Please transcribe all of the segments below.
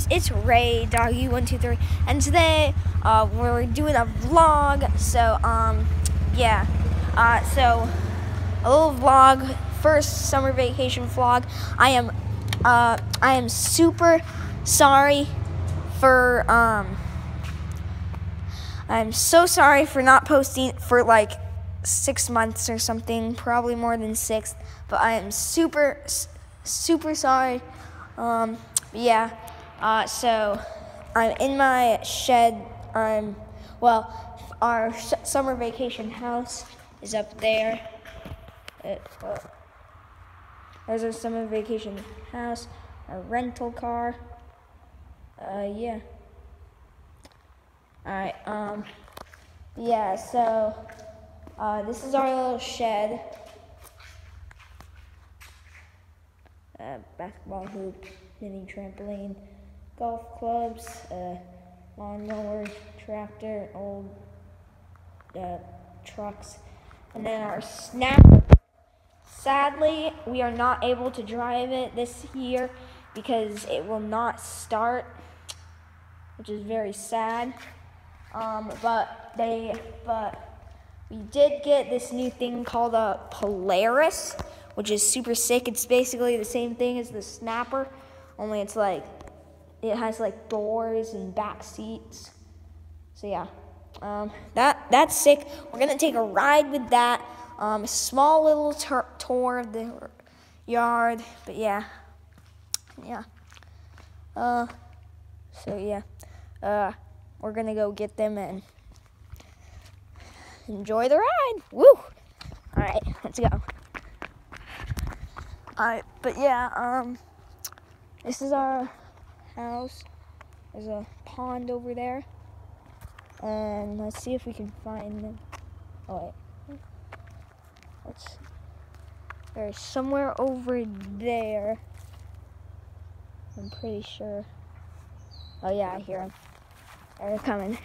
guys, it's Ray Doggy One Two Three, and today uh, we're doing a vlog. So um, yeah, uh, so a little vlog, first summer vacation vlog. I am uh, I am super sorry for um, I'm so sorry for not posting for like six months or something, probably more than six. But I am super super sorry. Um, yeah. Uh, so I'm in my shed. I'm well. Our summer vacation house is up there. It, uh, there's our summer vacation house. a rental car. Uh, yeah. All right. Um. Yeah. So. Uh, this is our little shed. Uh, basketball hoop mini trampoline, golf clubs, uh, lawnmower, tractor, old uh, trucks, and then our snapper. Sadly, we are not able to drive it this year because it will not start, which is very sad. Um, but they, but we did get this new thing called a Polaris, which is super sick. It's basically the same thing as the Snapper, only it's like, it has like doors and back seats. So yeah, um, that that's sick. We're gonna take a ride with that. Um, small little tour of the yard, but yeah, yeah. Uh, so yeah, uh, we're gonna go get them and enjoy the ride. Woo! All right, let's go. All right, but yeah, um. This is our house. There's a pond over there. And let's see if we can find them. Oh, wait. Let's. There's somewhere over there. I'm pretty sure. Oh, yeah, I hear them. They're coming.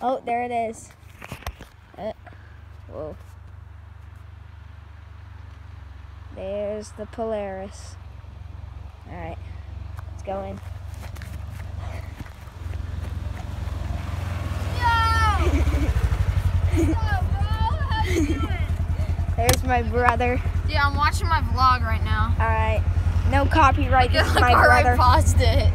Oh, there it is. Uh, whoa. There's the Polaris. All right, let's go. There's my brother. Yeah, I'm watching my vlog right now. All right. No copyright. This is my brother. I paused it.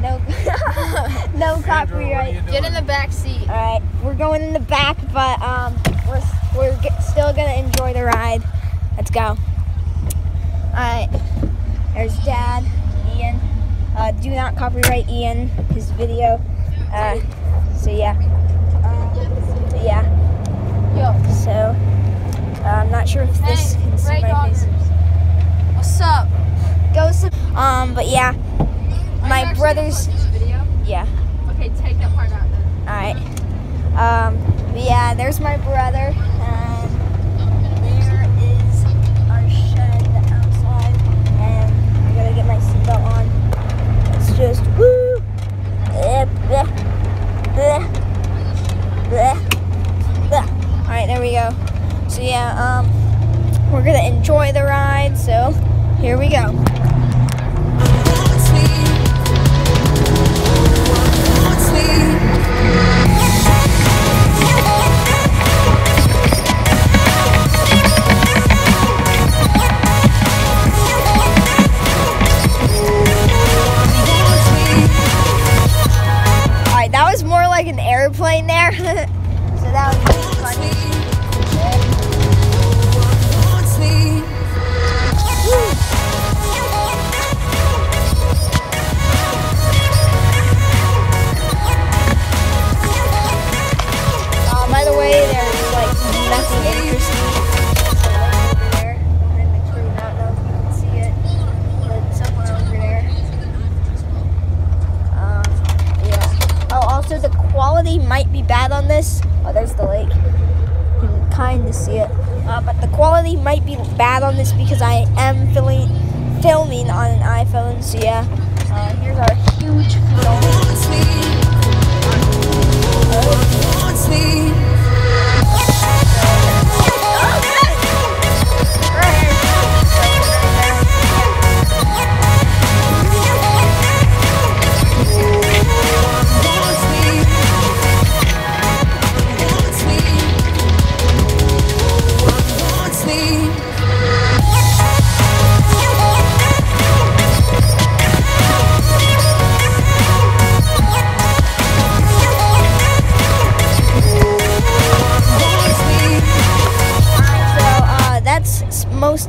No, no copyright. Get in the back seat. All right, we're going in the back, but um, we're we're still gonna enjoy the ride. Let's go. All right. There's Dad, Ian. Uh, do not copyright Ian, his video. Uh, so yeah. Uh, yeah. So, uh, I'm not sure if this hey, can see my face. What's up? Go Um, but yeah. My brother's. Yeah. Okay, take that part out then. Alright. Um, yeah, there's my brother. just woo. Alright, there we go. So yeah, um, we're gonna enjoy the ride, so here we go. Quality might be bad on this. Oh, there's the lake. You can kind of see it. Uh, but the quality might be bad on this because I am filming, filming on an iPhone. So yeah, uh, here's our huge.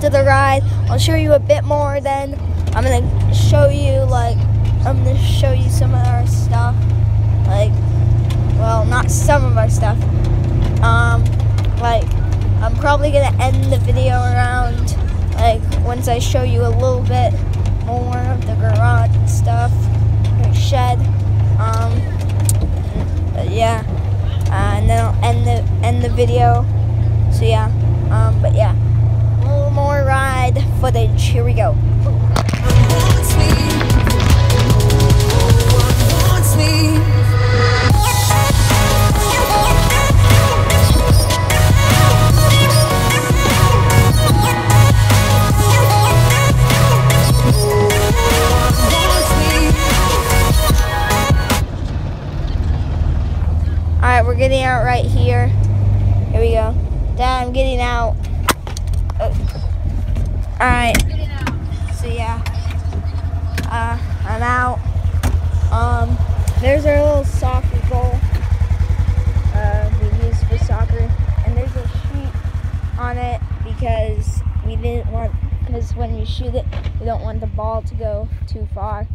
The ride. I'll show you a bit more then. I'm gonna show you like I'm gonna show you some of our stuff. Like well not some of our stuff. Um like I'm probably gonna end the video around like once I show you a little bit more of the garage and stuff. Or shed. Um but yeah. Uh, and then I'll end the end the video. So yeah. Um but yeah. Ride footage. Here we go. wants Alright, so yeah. Uh, I'm out. Um, there's our little soccer goal. Uh, we use for soccer. And there's a sheet on it because we didn't want, because when you shoot it, we don't want the ball to go too far.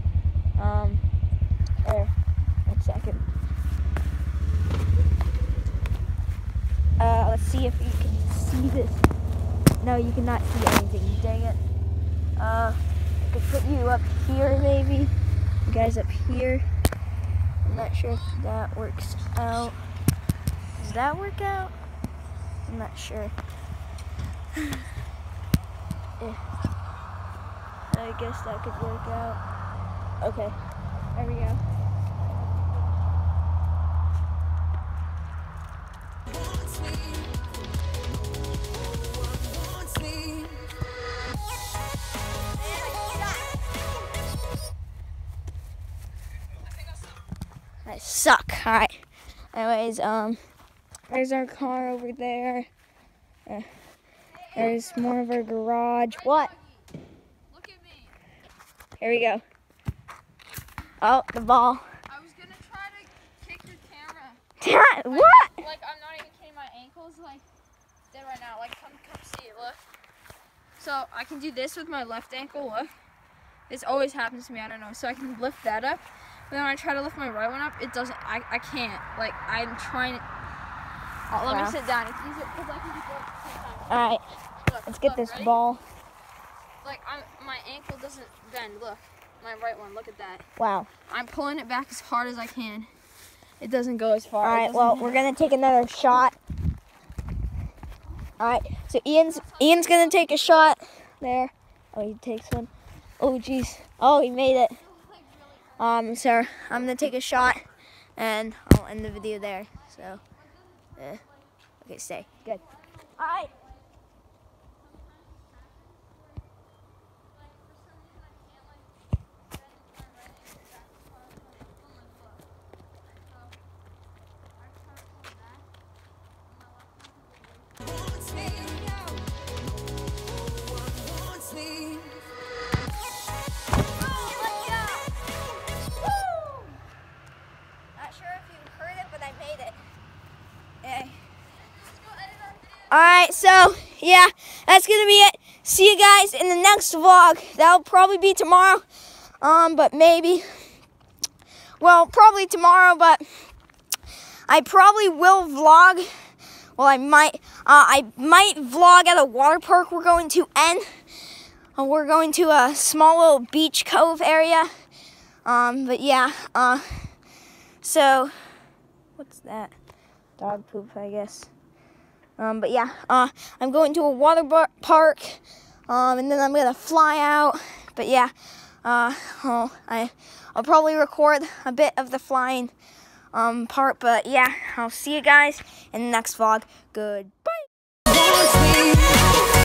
Um, there, one second. Uh, let's see if you can see this. No, you cannot see anything. Dang it. Uh, I could put you up here maybe. You guys up here. I'm not sure if that works out. Does that work out? I'm not sure. Eh. I guess that could work out. Okay. There we go. Suck. Alright. Anyways, um, there's our car over there. Uh, there's more of our garage. What? Look at me. Here we go. Oh, the ball. I was gonna try to kick your camera. What? Like I'm not even kidding. My ankles like dead right now. Like come come see it. Look. So I can do this with my left ankle. Look. This always happens to me. I don't know. So I can lift that up. But then when I try to lift my right one up, it doesn't. I, I can't. Like I'm trying. To, oh, let Wow. me sit down. It's easier because I can do both at the same time. Alright, Look, let's get look, this ready? ball. Like I'm, my ankle doesn't bend. Look, my right one. Look at that. Wow. I'm pulling it back as hard as I can. It doesn't go as far. Alright, well, we're gonna take another shot. Alright, so Ian's Ian's gonna take a shot there. Oh, he takes one. Oh, jeez. Oh, he made it. Um, so I'm gonna take a shot, and I'll end the video there. So, uh, okay, stay. Good. Alright. Wants Alright, so yeah, that's gonna be it. See you guys in the next vlog. That'll probably be tomorrow. Um, but maybe. Well, probably tomorrow, but I probably will vlog. Well, I might. Uh, I might vlog at a water park we're going to end. Uh, we're going to a small little beach cove area. Um, but yeah. Uh, so, what's that? Dog poop, I guess. Um, but yeah, uh, I'm going to a water park, um, and then I'm gonna fly out. But yeah, uh, oh, I, I'll probably record a bit of the flying um, part. But yeah, I'll see you guys in the next vlog. Goodbye.